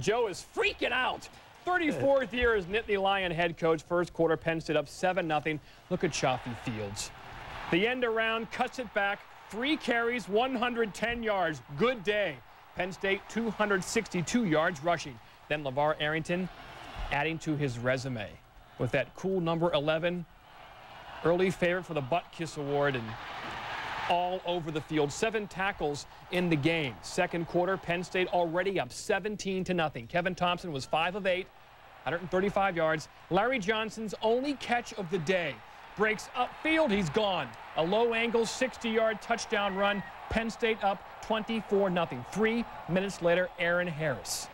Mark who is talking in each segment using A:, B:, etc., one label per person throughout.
A: Joe is freaking out. 34th year as Nittany Lion head coach. First quarter, Penn State up 7-0. Look at Chafie Fields. The end around cuts it back. Three carries, 110 yards. Good day. Penn State 262 yards rushing. Then LeVar Arrington adding to his resume with that cool number 11. Early favorite for the Butkus Award and all over the field. Seven tackles in the game. Second quarter, Penn State already up 17 to nothing. Kevin Thompson was 5 of 8, 135 yards. Larry Johnson's only catch of the day. Breaks upfield, he's gone. A low angle 60-yard touchdown run. Penn State up 24 0 Three minutes later, Aaron Harris.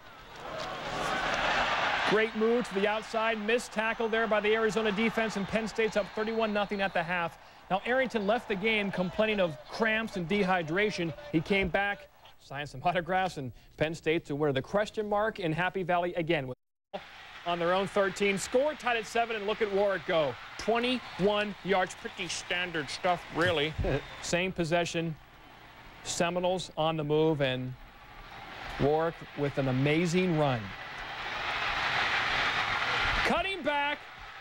A: Great move to the outside, missed tackle there by the Arizona defense, and Penn State's up 31 0 at the half. Now, Arrington left the game complaining of cramps and dehydration. He came back, signed some autographs, and Penn State to wear the question mark in Happy Valley again. With on their own 13. Score tied at 7, and look at Warrick go. 21 yards. Pretty standard stuff, really. Same possession. Seminoles on the move, and Warrick with an amazing run. Cutting back,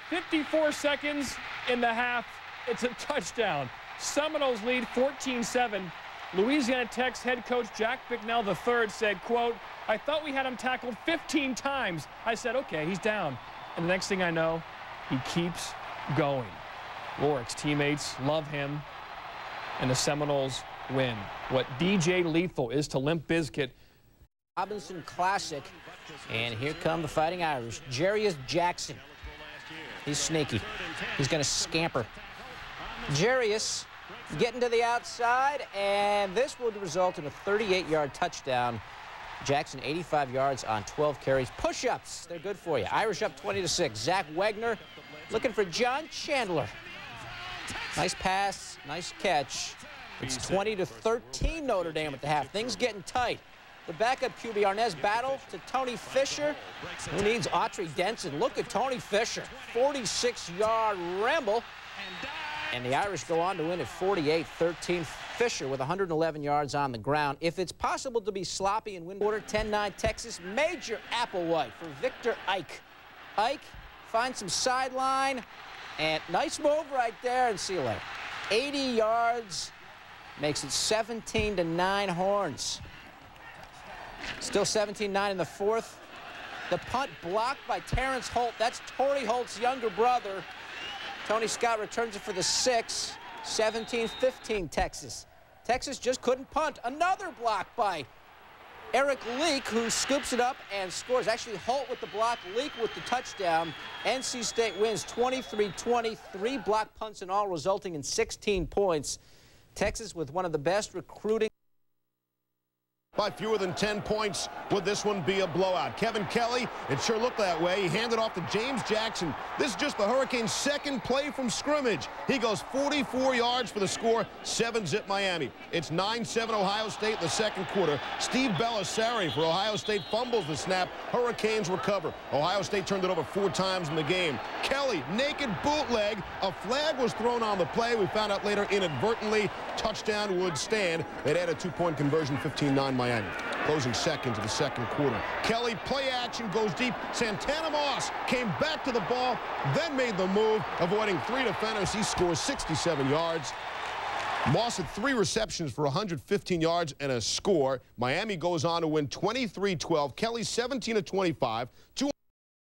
A: 54 seconds in the half. It's a touchdown. Seminoles lead 14-7. Louisiana Tech's head coach Jack Bicknell III said, quote, I thought we had him tackled 15 times. I said, okay, he's down. And the next thing I know, he keeps going. Warrick's teammates love him, and the Seminoles win. What DJ Lethal is to Limp Bizkit.
B: Robinson Classic, and here come the Fighting Irish. Jarious Jackson. He's sneaky. He's going to scamper. Jarious getting to the outside, and this will result in a 38-yard touchdown. Jackson 85 yards on 12 carries. Push-ups, they're good for you. Irish up 20 to 6. Zach Wegner looking for John Chandler. Nice pass, nice catch. It's 20 to 13 Notre Dame at the half. Things getting tight. The backup QB Arnaz Battle to Tony Fisher, who needs Autry Denson. Look at Tony Fisher, 46-yard ramble. And the Irish go on to win at 48-13. Fisher with 111 yards on the ground. If it's possible to be sloppy and win quarter 10-9 Texas, Major Applewhite for Victor Ike. Ike finds some sideline, and nice move right there, and see you later. 80 yards makes it 17 to 9 Horns. Still 17-9 in the fourth. The punt blocked by Terrence Holt. That's Torry Holt's younger brother. Tony Scott returns it for the six. 17-15 Texas. Texas just couldn't punt. Another block by Eric Leak, who scoops it up and scores. Actually, Holt with the block, Leak with the touchdown. NC State wins 23-20, three block punts in all, resulting in 16 points. Texas with one of the best recruiting
C: by fewer than 10 points. Would this one be a blowout? Kevin Kelly, it sure looked that way. He handed off to James Jackson. This is just the Hurricanes' second play from scrimmage. He goes 44 yards for the score, 7-zip Miami. It's 9-7 Ohio State in the second quarter. Steve Bellisari for Ohio State fumbles the snap. Hurricanes recover. Ohio State turned it over four times in the game. Kelly, naked bootleg. A flag was thrown on the play. We found out later inadvertently. Touchdown would stand. They'd had a two-point conversion, 15-9 Miami. Closing seconds of the second quarter. Kelly, play action, goes deep. Santana Moss came back to the ball, then made the move, avoiding three defenders. He scores 67 yards. Moss had three receptions for 115 yards and a score. Miami goes on to win 23-12. Kelly 17 25. Two